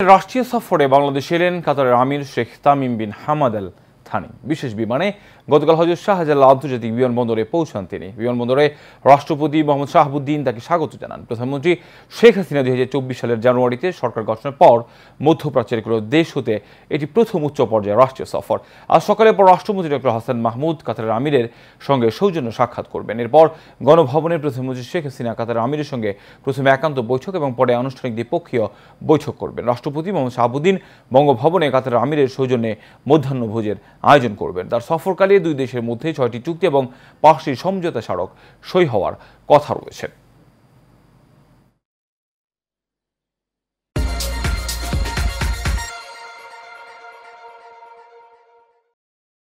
রাষ্ট্রীয় সফরে বাংলাদেশ এলেন কাতারের আমির Sheikh Tamim bin Hamad Al Thani বিশেষ বিমানে গতকাল হজরত শাহজালাল আন্তর্জাতিক বিমানবন্দরে পৌঁছান তিনি। বিমানবন্দরে রাষ্ট্রপতি মোহাম্মদ শাহাবুদ্দিন তাকে স্বাগত জানান। প্রধানমন্ত্রী শেখ হাসিনা দুই সালের জানুয়ারিতে সরকার গঠনের পর মধ্যপ্রাচ্যের কোনো দেশ হতে এটি প্রথম উচ্চ পর্যায়ের রাষ্ট্রীয় সফর। আজ সকালে পর রাষ্ট্রমন্ত্রী ডক্টর হাসান মাহমুদ কাতারের আমিরের সঙ্গে সৌজন্য সাক্ষাৎ করবেন। এরপর গণভবনের প্রধানমন্ত্রী শেখ হাসিনা কাতারের আমিরের সঙ্গে প্রথমে একান্ত বৈঠক এবং পরে আনুষ্ঠানিক দ্বিপক্ষীয় বৈঠক করবেন। রাষ্ট্রপতি মোহাম্মদ শাহাবুদ্দিন বঙ্গভবনে কাতারের আমিরের সৌজন্যে মধ্যাহ্নভোজের আয়োজন করবেন। তার সফরকালে দুই দেশের মধ্যে ছয়টি চুক্তি এবং পাঁচটি সমঝোতা স্মারক সই হওয়ার কথা রয়েছে।